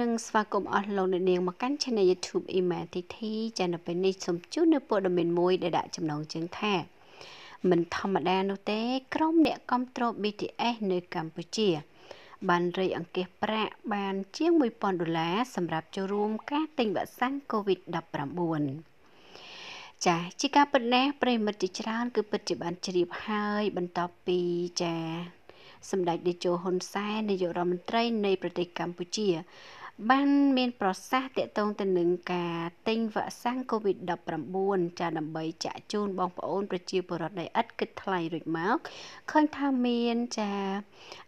និងស្វាគមន៍អស់លោកអ្នកនាងមកកាន់ Channel YouTube Email TT ចានៅពេលនេះសូមជូននៅព័ត៌មានមួយដែលដាក់ចំណងជើងថាមិនធម្មតានោះទេ ក្រុមអ្នកគ្រប់គ្រង BTS នៅកម្ពុជា បានរៃអង្គាសប្រាក់បានជាង1000ដុល្លារសម្រាប់ចូលរួមការទិញវ៉ាក់សាំង COVID-19 ចាជាការពិតណាស់ប្រិមិត្តជាច្រើន គឺពិតជាបានជ្រាបហើយបន្ទាប់ពីចាសម្ដេចតេជោហ៊ុនសែននាយករដ្ឋមន្ត្រីនៃប្រទេសកម្ពុជា បានមានប្រសាសន៍តាក់ទងទៅនឹងការទិញវ៉ាក់សាំង COVID-19 ចាដើម្បីចាក់ជូនបងប្អូនប្រជាពលរដ្ឋដែលឥតគិតថ្លៃរួចមកឃើញថាមានចា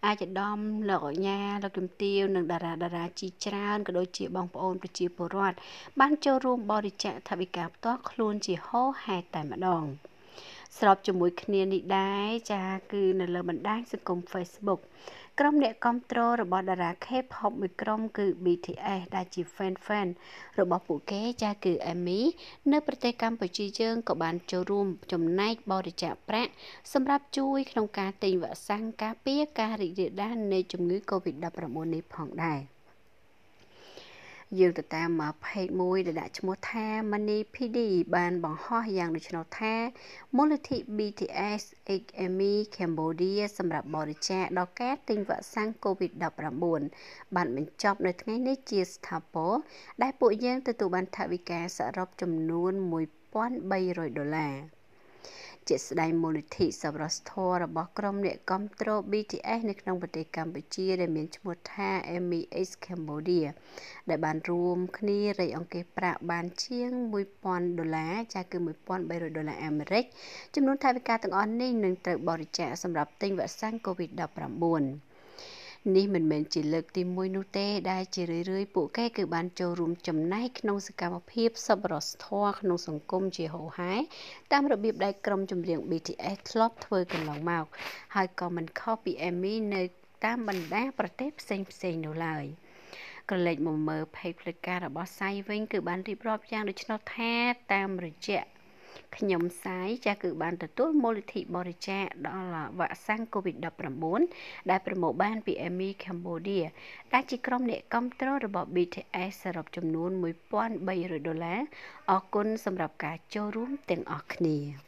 អាចដំលោកអញ្ញាលោកជំទាវនិងតារាតារាជីច្រើនក៏ដូចជាបងប្អូនប្រជាពលរដ្ឋបានចូលរួមបរិច្ចាគថវិកាផ្ទាល់ខ្លួនជាហោហែតែម្ដង។ ស្របជាមួយគ្នានេះដែរចាគឺនៅលើបណ្ដាញសង្គម Facebook ក្រុមអ្នកគ្រប់គ្រងរបស់តារា K-pop មួយក្រុមគឺ BTS ដែលជា fan fan របស់ពួកគេចាគឺ Amy នៅប្រទេសកម្ពុជាយើងក៏បានចូលរួមចំណែកបរិច្ចាគប្រាក់សម្រាប់ជួយក្នុងការទិញវ៉ាក់សាំងការពារការរីករាលដាលនៃជំងឺ Covid-19 នេះផងដែរ។ យើងទៅតាម page មួយដែលដាក់ឈ្មោះថា Money PD បានបង្ហោះយ៉ាងដូចនោះថាមូលនិធិ BTS HME Cambodia សម្រាប់បរិច្ចាគដល់ការទិញវ៉ាក់សាំង COVID-19 បានបញ្ចប់នៅថ្ងៃនេះជាស្ថាពរដែលពួកយើងទទួលបានថវិកាសរុបចំនួន1300ដុល្លារ ជាស្ដែងមូលនិធិសប្បុរសធម៌របស់ក្រុមអ្នកគ្រប់គ្រង BTS នៅក្នុងប្រទេសកម្ពុជាដែលមានឈ្មោះថា MEX Cambodia ដែលបានរួមគ្នារៃអង្គាសប្រាក់បានជាង1000ដុល្លារចាគឺ1300ដុល្លារអាមេរិកចំនួនថវិកាទាំងអស់នេះនឹងត្រូវបរិច្ចាគសម្រាប់ទិញវ៉ាក់សាំង COVID-19 នេះមិនមែនជាលើកទី1នោះទេដែលជារឿយៗពួកគេគឺបានចូលរួមចំណែកក្នុងសកម្មភាពសប្បុរសធម៌ក្នុងសង្គមជាហូរហែតាមរបៀបដែលក្រុមចម្រៀង BTS ធ្លាប់ធ្វើកន្លងមកហើយក៏មិនខុសពី Emmy នៅតាមបណ្ដាប្រទេសផ្សេងផ្សេងនោះឡើយក៏លេចមកមើល page ផ្លូវការរបស់សៃវិញគឺបានរៀបរាប់យ៉ាងដូច្នោះថាតាមរយៈ ខ្ញុំសាយចាស់គឺបានទទួលមូលនិធិបរិច្ចាគដល់វ៉ាក់សាំង COVID-19 ដែលប្រមូលបានពី EMI Cambodia ដែលជាក្រុមអ្នកគ្រប់គ្រងរបស់ BTS សរុបចំនួន1300ដុល្លារអរគុណសម្រាប់ការចូលរួមទាំងអស់គ្នា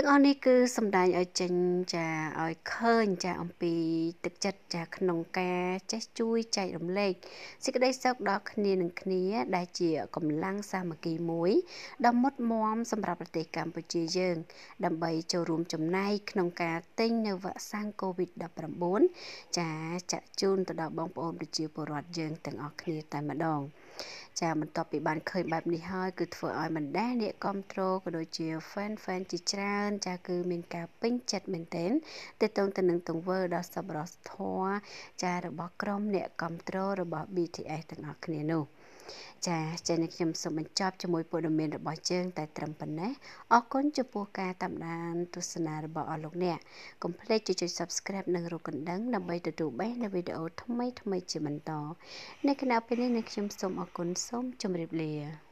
ទាំងអស់នេះគឺសំដែងឲ្យចេញចាឲ្យឃើញចាអំពីទឹកចិត្តចាក្នុងការចេះជួយចែករំលែកសេចក្តីសុខដល់គ្នានឹងគ្នា ដែលជាកម្លាំងសាមគ្គីមួយដ៏មុតមមសម្រាប់ប្រទេសកម្ពុជាយើង ដើម្បីចូលរួមចំណែកក្នុងការទិញនៅវ៉ាក់សាំង COVID-19 ចាចាក់ជូនទៅដល់បងប្អូនប្រជាពលរដ្ឋយើងទាំងអស់គ្នាតែម្ដង ចាបន្ទាប់ពីបានឃើញបែបនេះហើយគឺធ្វើឲ្យបណ្ដាអ្នកគ្រប់គ្រងក៏ដូចជា fan fan ជាច្រើន ចាគឺមានការពេញចិត្តមែនទែនទៅទៅទៅនឹងទង្វើដ៏សប្បុរសធម៌ចារបស់ក្រុមអ្នកគ្រប់គ្រងរបស់ BTS ទាំងអស់គ្នានោះ ចាចានេះខ្ញុំសូមបញ្ចប់ជាមួយព័ត៌មានរបស់យើងតែត្រឹមប៉ុណ្ណេះអរគុណចំពោះការតាមដានទស្សនារបស់អស់លោកអ្នកកុំភ្លេចចុច Subscribe និងរូបកណ្ដឹងដើម្បីទទួលបាននូវវីដេអូថ្មីៗជាបន្តនៅគណៈពេលនេះខ្ញុំសូមអរគុណសូមជម្រាបលា